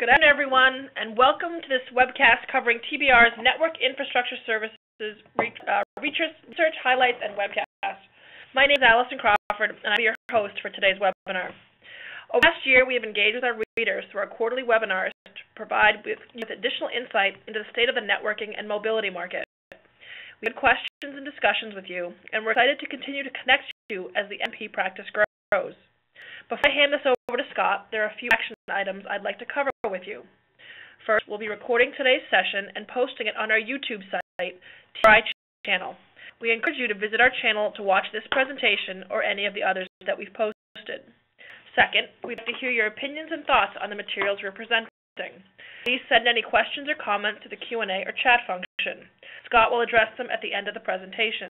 Good afternoon, everyone, and welcome to this webcast covering TBR's Network Infrastructure Services uh, Research Highlights and Webcast. My name is Allison Crawford, and I'll be your host for today's webinar. Over last year, we have engaged with our readers through our quarterly webinars to provide with, with additional insight into the state of the networking and mobility market. We had questions and discussions with you, and we're excited to continue to connect you as the NP practice grows. Before I hand this over to Scott, there are a few action items I'd like to cover with you. First, we'll be recording today's session and posting it on our YouTube site, TRI channel. We encourage you to visit our channel to watch this presentation or any of the others that we've posted. Second, we'd like to hear your opinions and thoughts on the materials we're presenting. Please send any questions or comments to the Q&A or chat function. Scott will address them at the end of the presentation.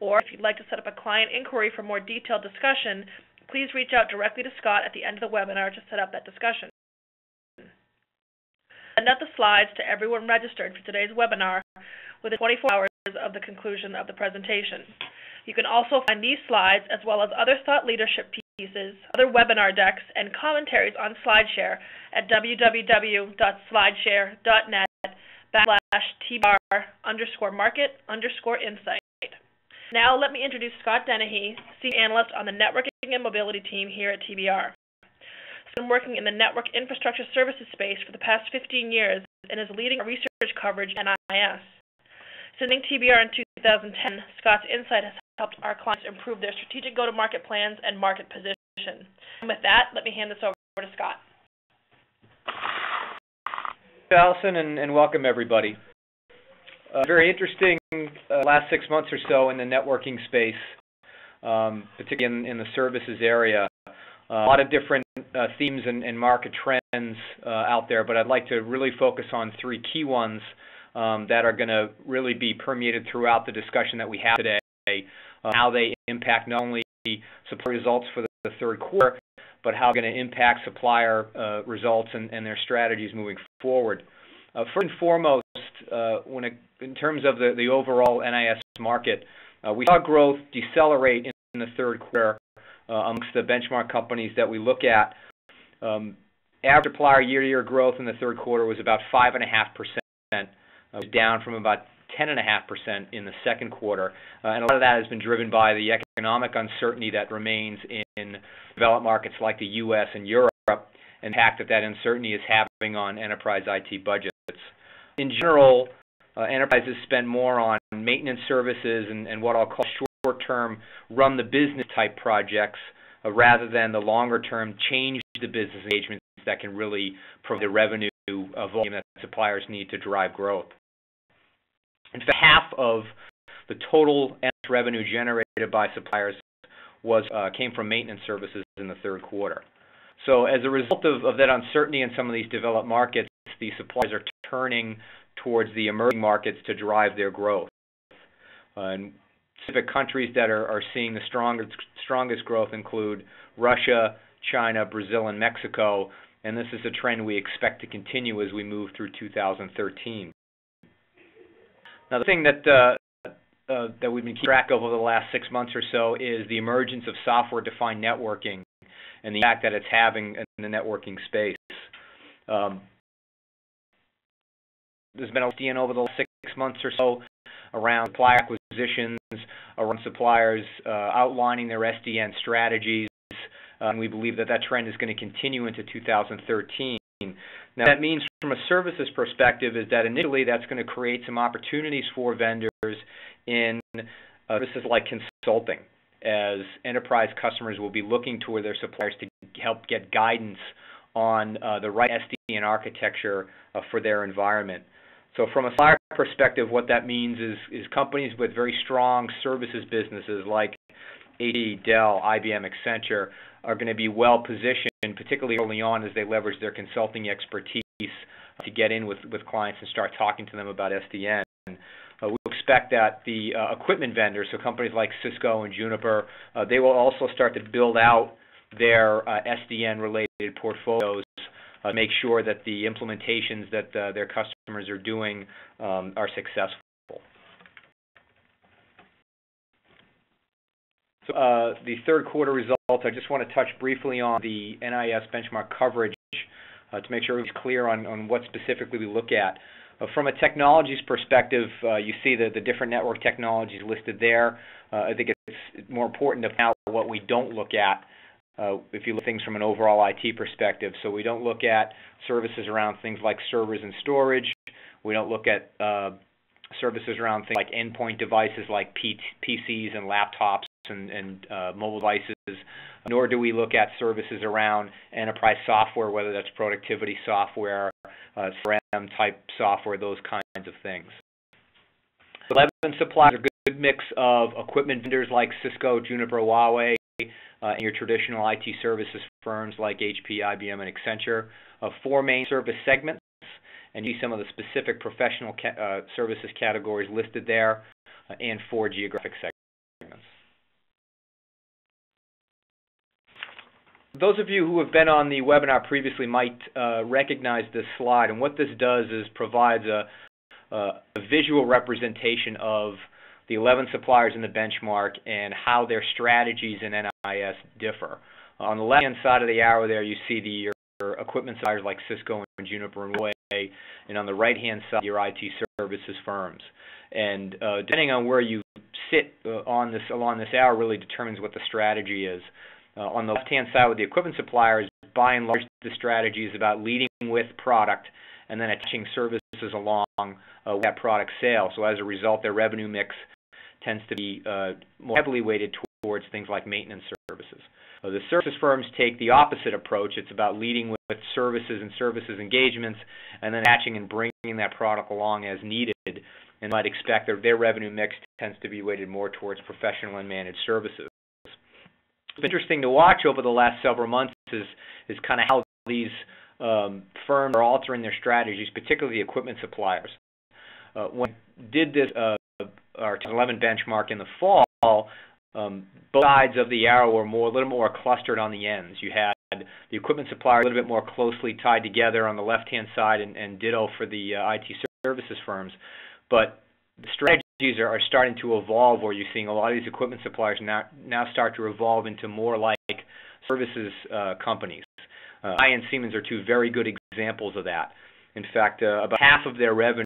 Or if you'd like to set up a client inquiry for more detailed discussion, please reach out directly to Scott at the end of the webinar to set up that discussion. Send out the slides to everyone registered for today's webinar within 24 hours of the conclusion of the presentation. You can also find these slides as well as other thought leadership pieces, other webinar decks, and commentaries on SlideShare at www.slideshare.net backslash tbr underscore market underscore insight. Now let me introduce Scott Dennehy, Senior Analyst on the Networking and Mobility team here at TBR. He's been working in the network infrastructure services space for the past 15 years and is leading research coverage at NIS. Since TBR in 2010, Scott's insight has helped our clients improve their strategic go-to-market plans and market position. And with that, let me hand this over to Scott. Allison, and, and welcome everybody. Uh, very interesting uh, last six months or so in the networking space, um, particularly in, in, the services area. Uh, a lot of different uh, themes and, and, market trends uh, out there, but I'd like to really focus on three key ones um, that are going to really be permeated throughout the discussion that we have today. Uh, how they impact not only supply results for the, the third quarter, but how they're going to impact supplier results and, and, their strategies moving forward. first and foremost, when it in terms of the, the overall NIS market, uh, we saw growth decelerate in the third quarter uh, amongst the benchmark companies that we look at. Um, average supplier year-to-year growth in the third quarter was about 5.5%, uh, down from about 10.5% in the second quarter. Uh, and a lot of that has been driven by the economic uncertainty that remains in developed markets like the U.S. and Europe, and the impact that that uncertainty is having on enterprise IT budgets. In general, uh, enterprises spend more on maintenance services and, and what I'll call short-term run the business type projects uh, rather than the longer term change the business engagements that can really provide the revenue uh, volume that suppliers need to drive growth. In fact, half of the total revenue generated by suppliers was uh, came from maintenance services in the third quarter. So as a result of, of that uncertainty in some of these developed markets, the suppliers are turning towards the emerging markets to drive their growth. Uh, and specific countries that are, are seeing the strongest, strongest growth include Russia, China, Brazil, and Mexico, and this is a trend we expect to continue as we move through 2013. Now, the thing that uh, uh, that we've been keeping track of over the last six months or so is the emergence of software-defined networking and the impact that it's having in the networking space. Um, there's been a SDN over the last six months or so around supply acquisitions, around suppliers uh, outlining their SDN strategies, uh, and we believe that that trend is going to continue into 2013. Now, that means from a services perspective is that initially that's going to create some opportunities for vendors in uh, services like consulting, as enterprise customers will be looking toward their suppliers to help get guidance on uh, the right SDN architecture uh, for their environment. So from a supplier perspective, what that means is, is companies with very strong services businesses like AT, Dell, IBM, Accenture are going to be well positioned, particularly early on as they leverage their consulting expertise to get in with, with clients and start talking to them about SDN. Uh, we expect that the uh, equipment vendors, so companies like Cisco and Juniper, uh, they will also start to build out their uh, SDN related portfolios uh, make sure that the implementations that uh, their customers are doing um, are successful. So, uh, the third quarter results, I just want to touch briefly on the NIS benchmark coverage uh, to make sure it's clear on, on what specifically we look at. Uh, from a technologies perspective, uh, you see the, the different network technologies listed there. I think it's more important to point out what we don't look at uh, if you look at things from an overall IT perspective. So we don't look at services around things like servers and storage. We don't look at uh, services around things like endpoint devices like P- PCs and laptops and, and uh, mobile devices, nor do we look at services around enterprise software, whether that's productivity software, uh, CRM type software, those kinds of things. 11 suppliers are a good mix of equipment vendors like Cisco, Juniper, Huawei, uh, and your traditional IT services firms like HP, IBM, and Accenture. Uh, four main service segments, and you see some of the specific professional ca- uh, services categories listed there, uh, and four geographic segments. Those of you who have been on the webinar previously might uh, recognize this slide, and what this does is provides a, a visual representation of the 11 suppliers in the benchmark and how their strategies in NIS differ. On the left-hand side of the arrow there, you see the your equipment suppliers like Cisco and Juniper and Huawei, and on the right-hand side, your IT services firms. And uh, depending on where you sit uh, on this along this arrow, really determines what the strategy is. Uh, on the left-hand side with the equipment suppliers, by and large, the strategy is about leading with product and then attaching services along uh, with that product sale. So as a result, their revenue mix tends to be uh, more heavily weighted towards things like maintenance services. Uh, the services firms take the opposite approach. It's about leading with, services and services engagements, and then attaching and bringing that product along as needed. And might expect their, their revenue mix tends to be weighted more towards professional and managed services. Interesting to watch over the last several months is is kind of how these um, firms are altering their strategies, particularly the equipment suppliers. Uh, when did this uh, our 2011 benchmark in the fall, um, both sides of the arrow were more a little more clustered on the ends. You had the equipment supplier a little bit more closely tied together on the left-hand side, and, and ditto for the uh, IT services firms. But the strategies are, are starting to evolve, where you're seeing a lot of these equipment suppliers now now start to evolve into more like services uh, companies. Uh, I and Siemens are two very good examples of that. In fact, uh, about half of their revenue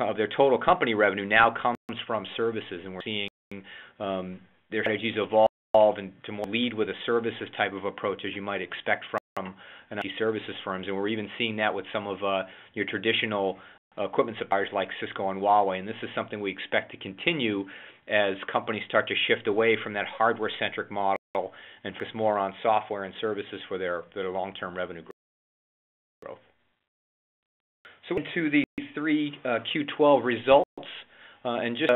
of their total company revenue now comes from services, and we're seeing um, their strategies evolve into more lead with a services type of approach, as you might expect from an IT services firms, and we're even seeing that with some of uh, your traditional equipment suppliers like Cisco and Huawei, and this is something we expect to continue as companies start to shift away from that hardware-centric model and focus more on software and services for their, their long-term revenue growth. So into the three uh, Q12 results, uh, and just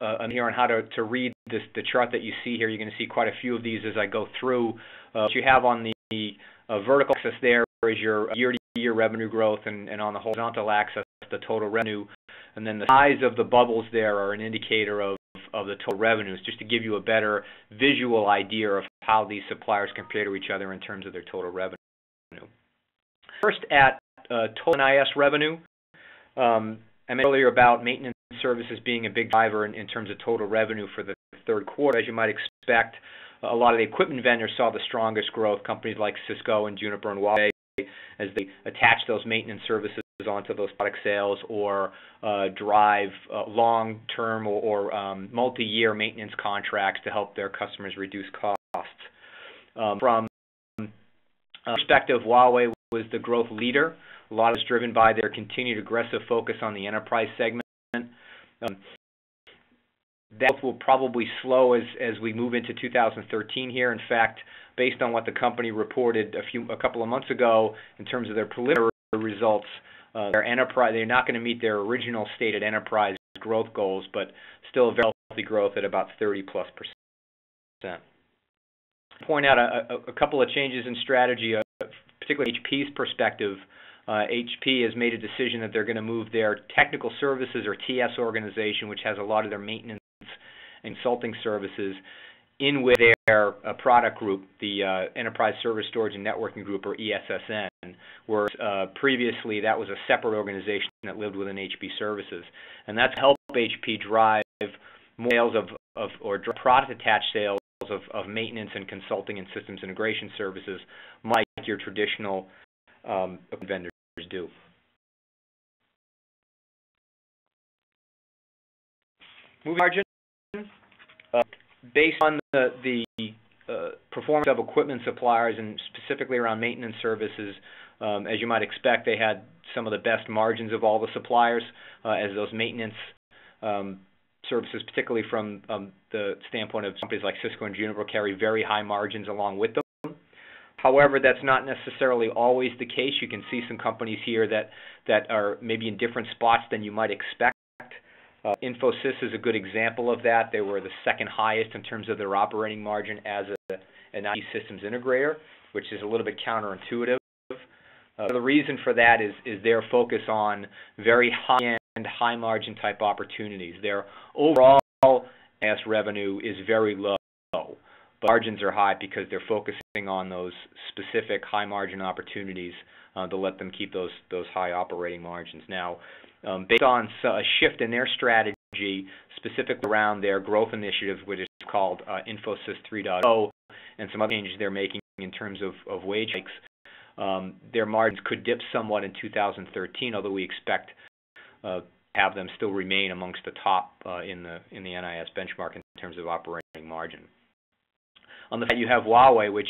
uh, here on how to, to read this, the chart that you see here. You're going to see quite a few of these as I go through. What you have on the vertical axis there is your year-to-year revenue growth, and, and on the horizontal axis, the total revenue. And then the size of the bubbles there are an indicator of, of the total revenues, just to give you a better visual idea of how these suppliers compare to each other in terms of their total revenue. First, at uh, total NIS revenue, I mentioned earlier about maintenance services being a big driver in, terms of total revenue for the third quarter. As you might expect, a lot of the equipment vendors saw the strongest growth, companies like Cisco and Juniper and Huawei, as they attach those maintenance services onto those product sales or uh, drive uh, long-term or, um, multi-year maintenance contracts to help their customers reduce costs. Um, from a perspective, Huawei was the growth leader. A lot is driven by their continued aggressive focus on the enterprise segment. Um, that will probably slow as as we move into 2013 here. In fact, based on what the company reported a few a couple of months ago in terms of their preliminary results, uh, their enterprise they're not going to meet their original stated enterprise growth goals, but still a very healthy growth at about 30 plus percent. Point out a, a, couple of changes in strategy, uh, particularly HP's perspective uh, HP has made a decision that they're going to move their technical services or TS organization, which has a lot of their maintenance and consulting services, in with their uh, product group, the uh, Enterprise Servers Storage and Networking Group, or ESSN, where uh, previously that was a separate organization that lived within HP Services, and that's helped HP drive more sales of, of or product attached sales of, of maintenance and consulting and systems integration services, like your traditional um, vendors do. Moving margin, uh, based on the, the uh, performance of equipment suppliers and specifically around maintenance services, um, as you might expect, they had some of the best margins of all the suppliers uh, as those maintenance um, services, particularly from um, the standpoint of companies like Cisco and Juniper, carry very high margins along with them. However, that's not necessarily always the case. You can see some companies here that that are maybe in different spots than you might expect. Uh, Infosys is a good example of that. They were the second highest in terms of their operating margin as a, an IT systems integrator, which is a little bit counterintuitive. Uh, the reason for that is is their focus on very high end, high margin type opportunities. Their overall S revenue is very low, but margins are high because they're focusing on those specific high margin opportunities uh, to let them keep those those high operating margins. Now, um, based on a shift in their strategy, specifically around their growth initiative, which is called uh, Infosys 3.0, and some other changes they're making in terms of, of wage hikes, um, their margins could dip somewhat in 2013, although we expect uh, have them still remain amongst the top uh, in the in the NIS benchmark in terms of operating margin. On the you have Huawei, which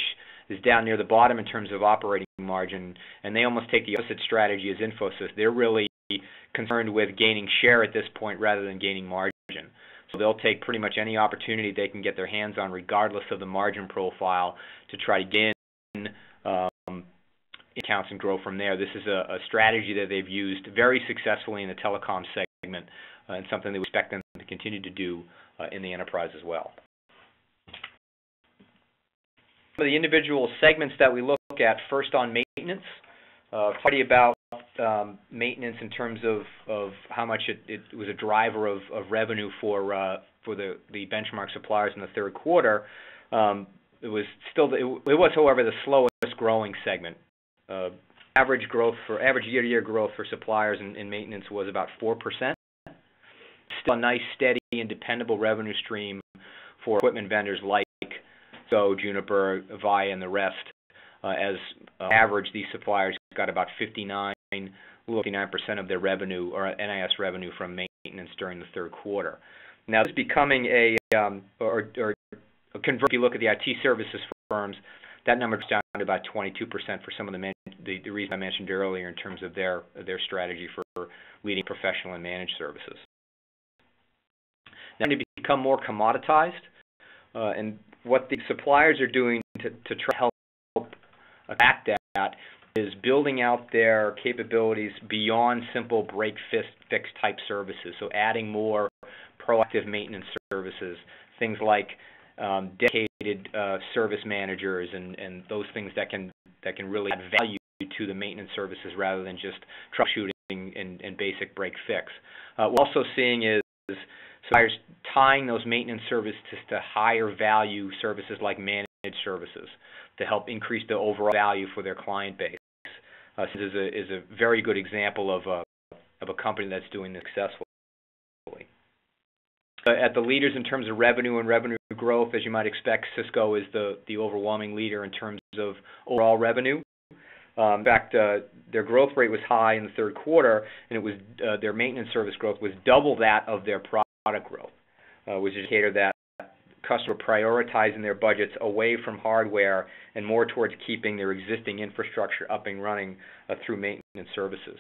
is down near the bottom in terms of operating margin, and they almost take the opposite strategy as Infosys. They're really concerned with gaining share at this point rather than gaining margin. So they'll take pretty much any opportunity they can get their hands on, regardless of the margin profile, to try to gain um, accounts and grow from there. This is a, a, strategy that they've used very successfully in the telecom segment, uh, and something that we expect them to continue to do uh, in the enterprise as well. For the individual segments that we look at, first on maintenance, uh, about um, maintenance in terms of, of how much it, it was a driver of, of revenue for uh, for the, the benchmark suppliers in the third quarter. Um, it was still it, it, was, however, the slowest growing segment. Uh, average growth for average year-to-year growth for suppliers in, in maintenance was about four percent. Still a nice, steady, and dependable revenue stream for equipment vendors like so Juniper, Avaya, and the rest. Uh, as uh, average, these suppliers got about 59 59% of their revenue or NIS revenue from maintenance during the third quarter. Now, this is becoming a um, or, or convert. If you look at the IT services firms, that number is down to about 22% for some of the, man, the the reason I mentioned earlier in terms of their their strategy for leading professional and managed services. Now, to become more commoditized, uh, and what the suppliers are doing to, to try to help attack that is building out their capabilities beyond simple break fix type services. So adding more proactive maintenance services, things like um, dedicated uh, service managers and, and those things that can that can really add value to the maintenance services rather than just troubleshooting and, and basic break fix. Uh, what we're also seeing is suppliers tying those maintenance services to higher value services like managed services to help increase the overall value for their client base. Uh, this is a is a very good example of a of a company that's doing this successfully. Uh, at the leaders in terms of revenue and revenue growth, as you might expect, Cisco is the the overwhelming leader in terms of overall revenue. Um, in fact, uh, their growth rate was high in the third quarter, and it was uh, their maintenance service growth was double that of their product growth, uh, which indicated that customer prioritizing their budgets away from hardware and more towards keeping their existing infrastructure up and running uh, through maintenance services.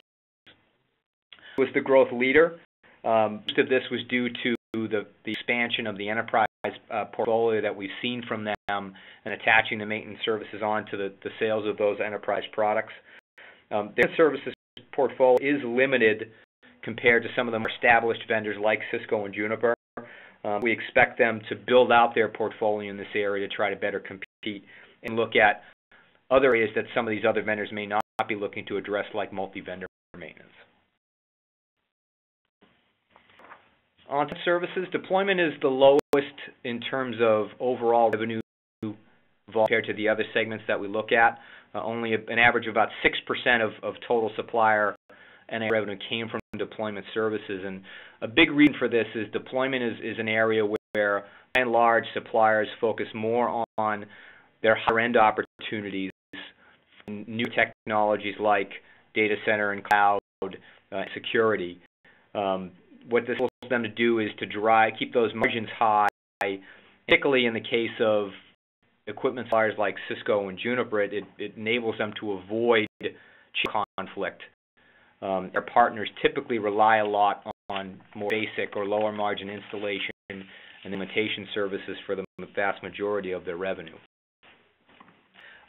Was the growth leader. Um, most of this was due to the, the expansion of the enterprise uh, portfolio that we've seen from them and attaching the maintenance services onto the, the sales of those enterprise products. Um, their services portfolio is limited compared to some of the more established vendors like Cisco and Juniper. Um, we expect them to build out their portfolio in this area to try to better compete and look at other areas that some of these other vendors may not be looking to address, like multi-vendor maintenance. On to services, deployment is the lowest in terms of overall revenue compared to the other segments that we look at. Uh, only an average of about 6% of, of total supplier NA revenue came from deployment services. And a big reason for this is deployment is, is an area where, by and large, suppliers focus more on their higher end opportunities new technologies like data center and cloud uh, security. Um, what this allows them to do is to drive, keep those margins high, particularly in the case of equipment suppliers like Cisco and Juniper. It, it enables them to avoid conflict. Um, their partners typically rely a lot on more basic or lower margin installation and implementation services for the vast majority of their revenue.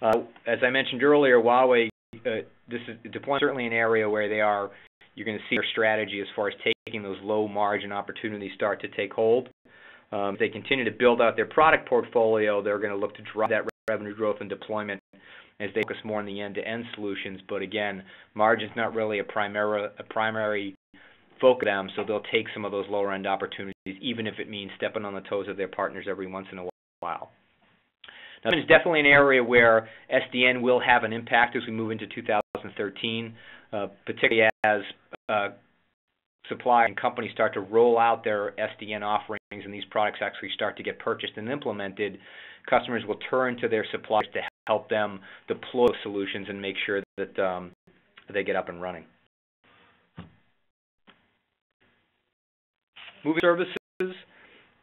Uh, as I mentioned earlier, Huawei, uh, this is deployment certainly an area where they are. You're going to see their strategy as far as taking those low margin opportunities start to take hold. Um, they continue to build out their product portfolio. They're going to look to drive that revenue growth and deployment as they focus more on the end-to-end solutions. But again, margin's not really a primary a primary focus them, so they'll take some of those lower end opportunities, even if it means stepping on the toes of their partners every once in a while. Now, it's definitely an area where SDN will have an impact as we move into 2013, uh, particularly as uh, supply and companies start to roll out their SDN offerings and these products actually start to get purchased and implemented. Customers will turn to their suppliers to help them deploy solutions and make sure that um, they get up and running. Moving services,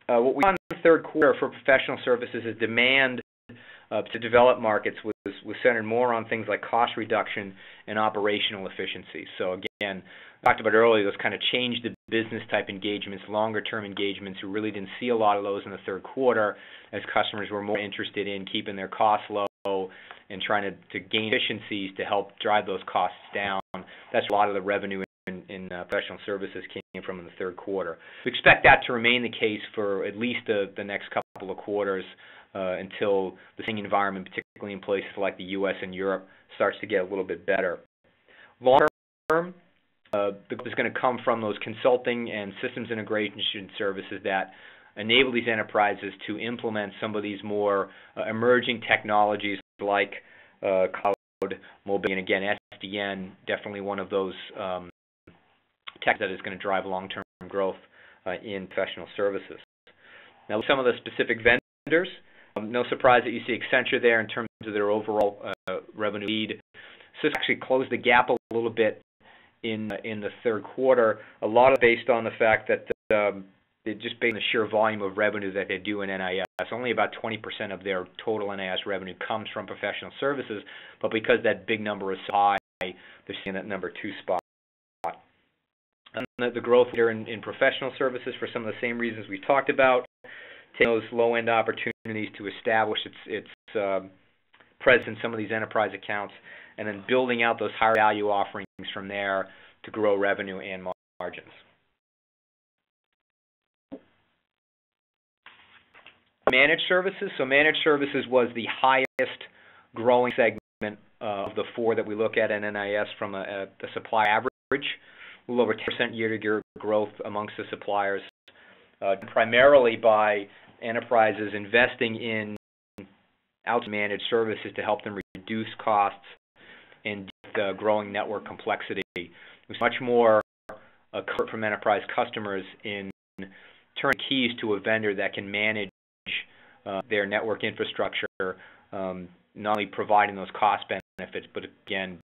uh, what we saw in the third quarter for professional services is demand uh, to develop markets was, was centered more on things like cost reduction and operational efficiency. So again, talked about earlier, those kind of changed the business type engagements, longer term engagements. We really didn't see a lot of those in the third quarter as customers were more interested in keeping their costs low and trying to, to gain efficiencies to help drive those costs down. That's a lot of the revenue in, in uh, professional services came from in the third quarter. We expect that to remain the case for at least the, the next couple of quarters uh, until the singing environment, particularly in places like the U.S. and Europe, starts to get a little bit better. Long term, uh, is going to come from those consulting and systems integration services that enable these enterprises to implement some of these more uh, emerging technologies like uh, cloud, mobility. and again, SDN, definitely one of those um, tech that is going to drive long-term growth uh, in professional services. Now, some of the specific vendors, um, no surprise that you see Accenture there in terms of their overall uh, revenue lead. Cisco actually closed the gap a little bit in in the third quarter. A lot of based on the fact that um, just based on the sheer volume of revenue that they do in NIS. Only about 20% of their total NIS revenue comes from professional services, but because that big number is so high, they're seeing that number two spot. And the, the growth here in, in professional services for some of the same reasons we talked about, taking those low-end opportunities to establish its its um, presence in some of these enterprise accounts, and then building out those higher value offerings from there to grow revenue and margins. Managed services. So managed services was the highest growing segment of the four that we look at in NIS from a, a, a supply average, a little over 10% year-to-year growth amongst the suppliers, uh, primarily by enterprises investing in out managed services to help them reduce costs and the growing network complexity. There's much more uh, from enterprise customers in turning keys to a vendor that can manage uh, their network infrastructure, um, not only providing those cost benefits, but again,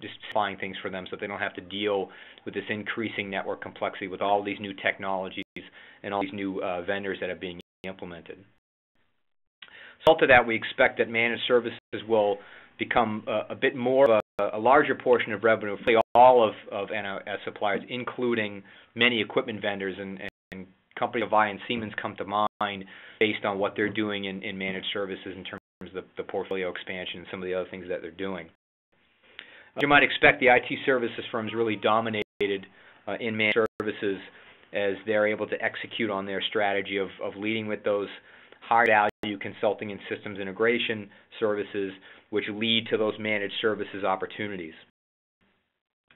just simplifying things for them so they don't have to deal with this increasing network complexity with all these new technologies and all these new uh, vendors that are being implemented. So to that, we expect that managed services will become a, a bit more of a, a, larger portion of revenue for all of, of NIS suppliers, including many equipment vendors and companies like and Siemens come to mind based on what they're doing in, in managed services in terms of the, the portfolio expansion and some of the other things that they're doing. You might expect the IT services firms really dominated uh, in managed services as they're able to execute on their strategy of, of leading with those high value consulting and systems integration services, which lead to those managed services opportunities.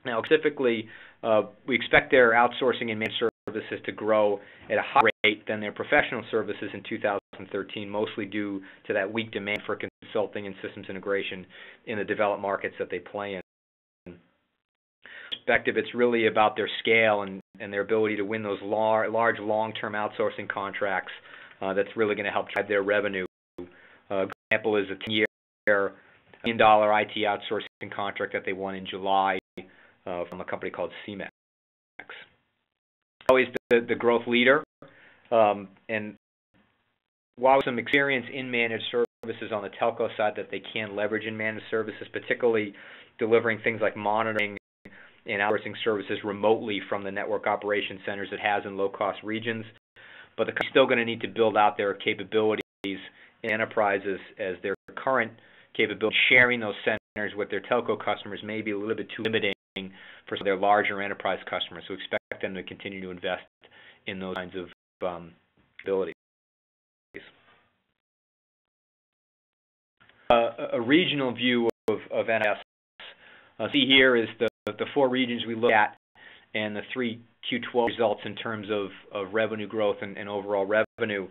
Now, specifically, uh, we expect their outsourcing and managed services to grow at a higher rate than their professional services in 2013, mostly due to that weak demand for consulting and systems integration in the developed markets that they play in. Perspective, it's really about their scale and, and their ability to win those lar- large long-term outsourcing contracts uh, that's really going to help drive their revenue. Uh, example is a 10-year million dollar IT outsourcing contract that they won in July uh, from a company called CEMEX. Always the, the growth leader, um, and while some experience in managed services on the telco side that they can leverage in managed services, particularly delivering things like monitoring and outsourcing services remotely from the network operation centers it has in low-cost regions. But the company's still going to need to build out their capabilities in enterprises as their current capability sharing those centers with their telco customers may be a little bit too limiting for their larger enterprise customers. So expect them to continue to invest in those kinds of um, abilities. Uh, a regional view of, of NIS. Uh, see here is the, the four regions we look at and the three Q12 results in terms of, of revenue growth and, and overall revenue.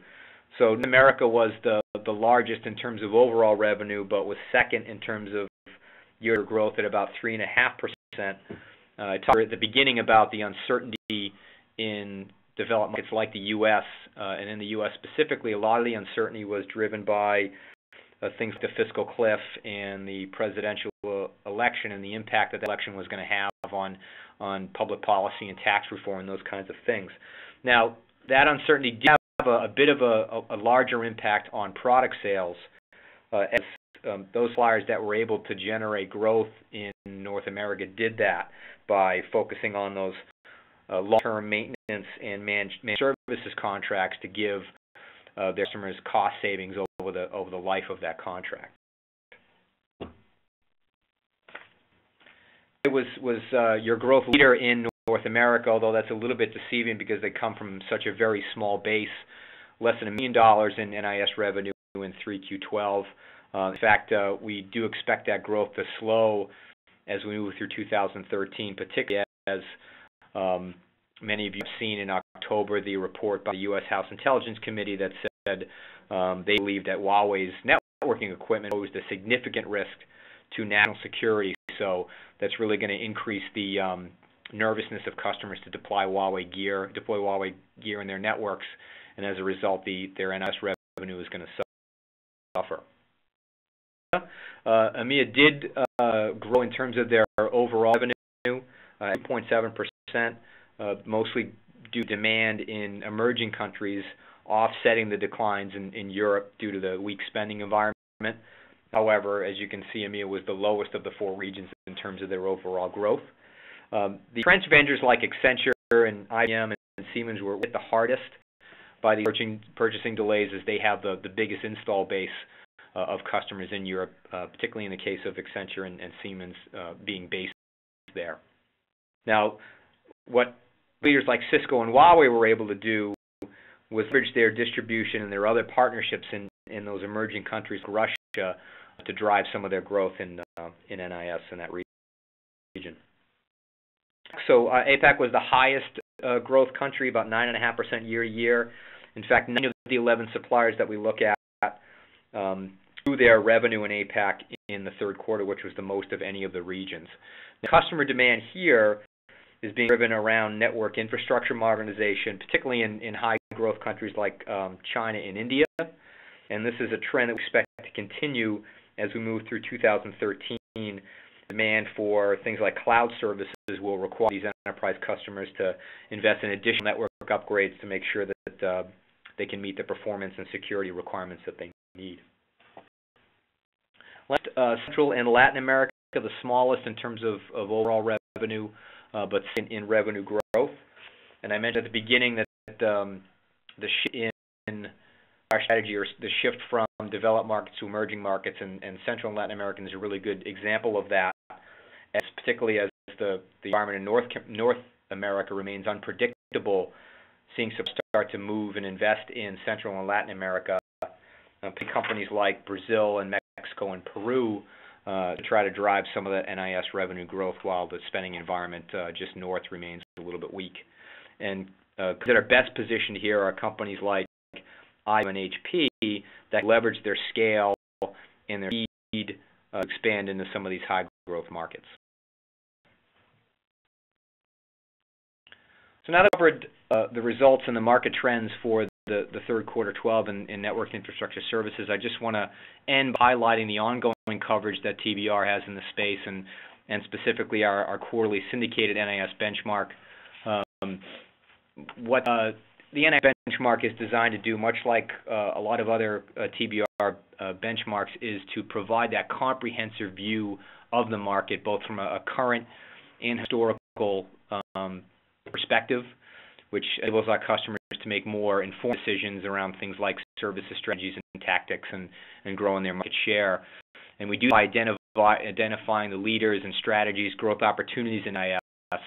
So North America was the, the largest in terms of overall revenue, but was second in terms of year growth at about 3.5%. Uh, I talked at the beginning about the uncertainty in developed markets like the U.S. Uh, and in the U.S. specifically, a lot of the uncertainty was driven by uh, things like the fiscal cliff and the presidential election and the impact that the election was going to have on on public policy and tax reform and those kinds of things. Now, that uncertainty did have a, a bit of a, a, larger impact on product sales uh, as um, those suppliers that were able to generate growth in North America did that by focusing on those uh, long-term maintenance and managed, managed services contracts to give uh, their customers cost savings over the over the life of that contract. It was was uh, your growth leader in North America, although that's a little bit deceiving because they come from such a very small base, less than a million dollars in NIS revenue in 3Q12. Uh, in fact, uh, we do expect that growth to slow as we move through 2013, particularly as um, many of you have seen in October the report by the U.S. House Intelligence Committee that said um, they believe that Huawei's networking equipment posed a significant risk to national security. So that's really going to increase the um, nervousness of customers to deploy Huawei gear, deploy Huawei gear in their networks, and as a result, the, their NS revenue is going to suffer. Uh, EMEA did uh, grow in terms of their overall revenue, uh, 8.7%, uh, mostly due to demand in emerging countries, offsetting the declines in, Europe due to the weak spending environment. However, as you can see, EMEA was the lowest of the four regions in terms of their overall growth. Um, the French vendors like Accenture and IBM and Siemens were hit the hardest by the purchasing delays as they have the, biggest install base of customers in Europe, uh, particularly in the case of Accenture and, and Siemens uh, being based there. Now, what leaders like Cisco and Huawei were able to do was leverage their distribution and their other partnerships in, in those emerging countries, like Russia, to drive some of their growth in uh, in NIS in that region. So uh, APAC was the highest uh, growth country, about 9.5% year to year. In fact, nine of the 11 suppliers that we look at um, grew their revenue in APAC in the third quarter, which was the most of any of the regions. The customer demand here is being driven around network infrastructure modernization, particularly in, in high growth countries like um, China and India. And this is a trend that we expect to continue as we move through 2013. Demand for things like cloud services will require these enterprise customers to invest in additional network upgrades to make sure that uh, they can meet the performance and security requirements that they need. Last, uh, Central and Latin America, the smallest in terms of, of overall revenue, uh, but in, in, revenue growth. And I mentioned at the beginning that um, the shift in our strategy or the shift from developed markets to emerging markets and, and Central and Latin America is a really good example of that, as particularly as the, the environment in North, North America remains unpredictable, seeing some start to move and invest in Central and Latin America. Uh, companies like Brazil and Mexico and Peru uh, to try to drive some of the NIS revenue growth while the spending environment uh, just north remains a little bit weak. And uh, that are best positioned here are companies like IBM and HP that leverage their scale and their need uh, to expand into some of these high growth markets. So now that I've covered uh, the results and the market trends for the, third quarter 12 in, network infrastructure services, I just want to end by highlighting the ongoing coverage that TBR has in the space and, and specifically our, quarterly syndicated NIS benchmark. Um, what uh, the NIS benchmark is designed to do, much like uh, a lot of other uh, TBR benchmarks, is to provide that comprehensive view of the market, both from a, a current and historical um, perspective, which enables our customers to make more informed decisions around things like services strategies and tactics and, and growing their market share. And we do identify identifying the leaders and strategies, growth opportunities in IS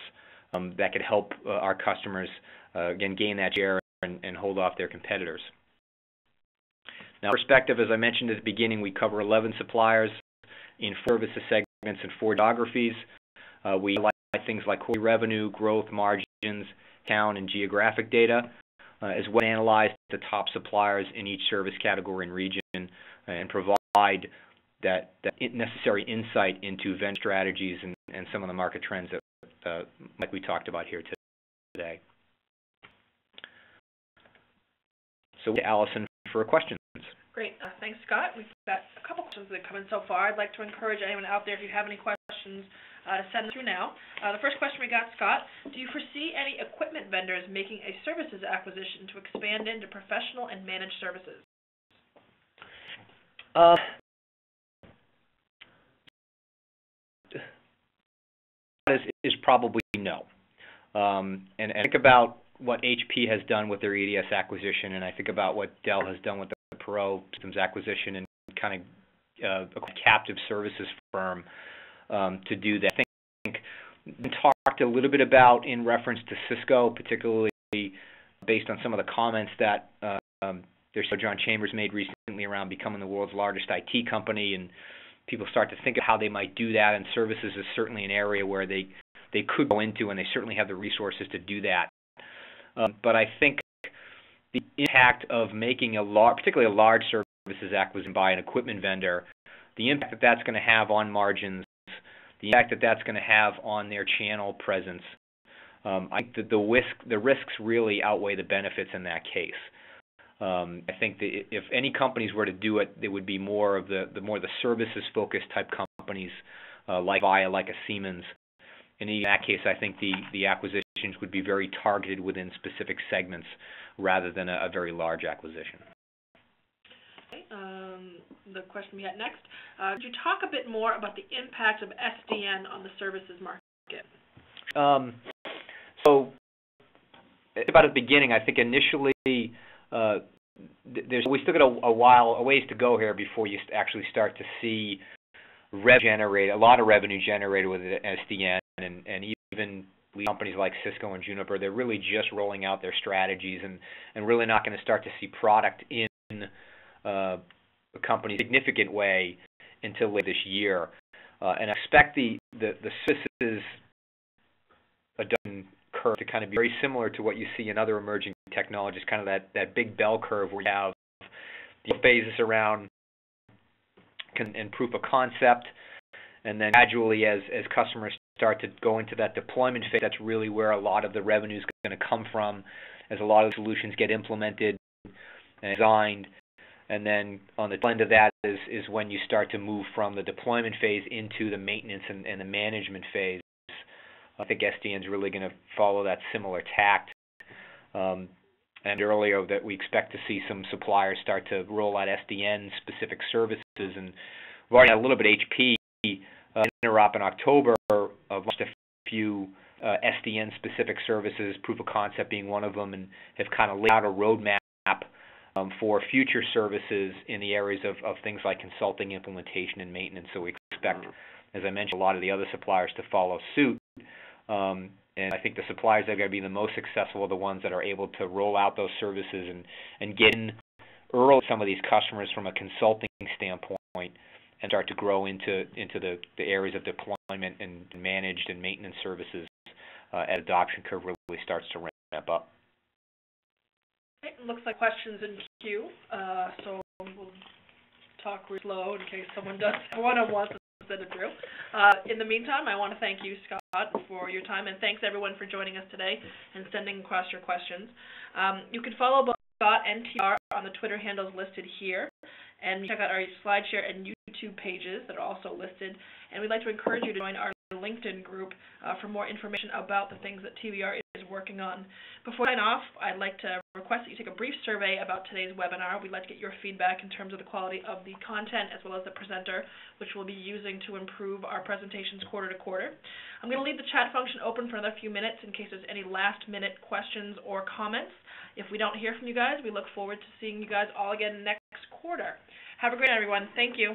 um, that could help uh, our customers uh, again gain that share and, and, hold off their competitors. Now, perspective, as I mentioned at the beginning, we cover 11 suppliers in four services segments and four geographies. Uh, we highlight things like quarterly revenue, growth, margins, town, and geographic data, uh, as well as analyze the top suppliers in each service category and region, and provide that, that necessary insight into vendor strategies and, and some of the market trends that, uh, like we talked about here today. So, Allison, for questions. Great. Uh, thanks, Scott. We've got a couple questions that have come in so far. I'd like to encourage anyone out there, if you have any questions, uh, send them through now. Uh, the first question we got, Scott, do you foresee any equipment vendors making a services acquisition to expand into professional and managed services? Uh, is, is probably no. Um, and, and think about what HP has done with their EDS acquisition, and I think about what Dell has done with the Perot Systems acquisition and kind of uh, a captive services firm um, to do that. I think we talked a little bit about in reference to Cisco, particularly based on some of the comments that um, their John Chambers made recently around becoming the world's largest IT company and people start to think of how they might do that, and services is certainly an area where they they could go into, and they certainly have the resources to do that. Um, but I think the impact of making a large, particularly a large services acquisition by an equipment vendor, the impact that that's going to have on margins, the impact that that's going to have on their channel presence, um, I think that the risk the risks really outweigh the benefits in that case. Um, I think that if any companies were to do it, they would be more of the, the more the services focused type companies uh, like Avaya, like a Siemens. In that case, I think the, the acquisitions would be very targeted within specific segments rather than a, a very large acquisition. Okay, um, the question we had next. Uh, could you talk a bit more about the impact of SDN on the services market? Um, so, about at the beginning, I think initially uh, there's we still got a, a while, a ways to go here before you actually start to see rev generate a lot of revenue generated with SDN, and and even companies like Cisco and Juniper, they're really just rolling out their strategies and and really not going to start to see product in uh, a company significant way until later this year. Uh, and I expect the the the services adoption curve to kind of be very similar to what you see in other emerging technologies, kind of that, big bell curve where you have the phases around and proof of concept, and then gradually as, as customers start to go into that deployment phase, that's really where a lot of the revenue is going to come from as a lot of the solutions get implemented and designed. And then on the end of that is, is when you start to move from the deployment phase into the maintenance and, and the management phase. I think SDN is really going to follow that similar tact. Um, and earlier that we expect to see some suppliers start to roll out SDN specific services, and we've already had a little bit HP uh, interop in October of just a few uh, SDN specific services, proof of concept being one of them, and have kind of laid out a roadmap um, for future services in the areas of, of things like consulting, implementation, and maintenance. So we expect, as I mentioned, a lot of the other suppliers to follow suit. Um, and I think the suppliers that are going to be the most successful are the ones that are able to roll out those services and, and get in early some of these customers from a consulting standpoint and start to grow into into the, the areas of deployment and managed and maintenance services uh, as adoption curve really starts to ramp up. Okay, looks like questions in queue, uh, so we'll talk real slow in case someone does one on one send it through. Uh, in the meantime, I want to thank you, Scott, for your time, and thanks everyone for joining us today and sending across your questions. Um, you can follow both Scott and TBR on the Twitter handles listed here. And check out our SlideShare and YouTube pages that are also listed. And we'd like to encourage you to join our LinkedIn group uh, for more information about the things that TBR is working on. Before I sign off, I'd like to request that you take a brief survey about today's webinar. We'd like to get your feedback in terms of the quality of the content as well as the presenter, which we'll be using to improve our presentations quarter to quarter. I'm going to leave the chat function open for another few minutes in case there's any last minute questions or comments. If we don't hear from you guys, we look forward to seeing you guys all again next quarter. Have a great night, everyone. Thank you.